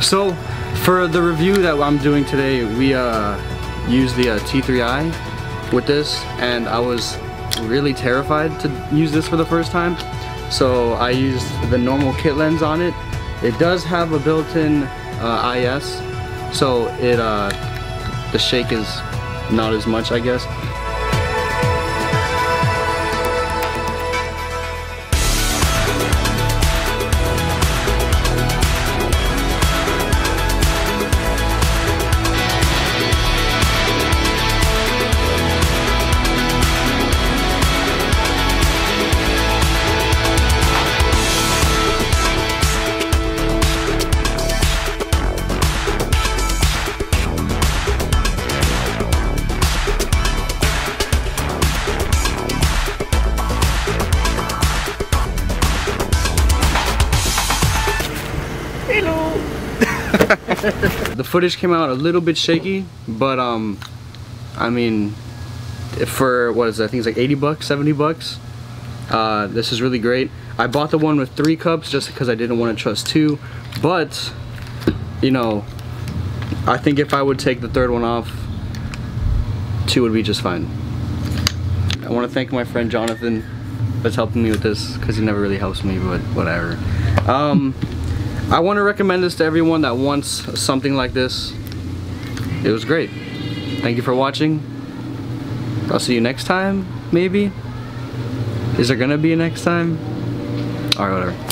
So, for the review that I'm doing today, we uh, used the uh, T3i with this, and I was really terrified to use this for the first time. So I used the normal kit lens on it. It does have a built-in uh, IS, so it uh, the shake is not as much, I guess. the footage came out a little bit shaky, but um, I mean, for what is it, I think it's like 80 bucks, 70 bucks. Uh, this is really great. I bought the one with three cups just because I didn't want to trust two, but you know, I think if I would take the third one off, two would be just fine. I want to thank my friend Jonathan that's helping me with this because he never really helps me, but whatever. Um, I want to recommend this to everyone that wants something like this. It was great. Thank you for watching. I'll see you next time, maybe? Is there gonna be a next time? Alright, whatever.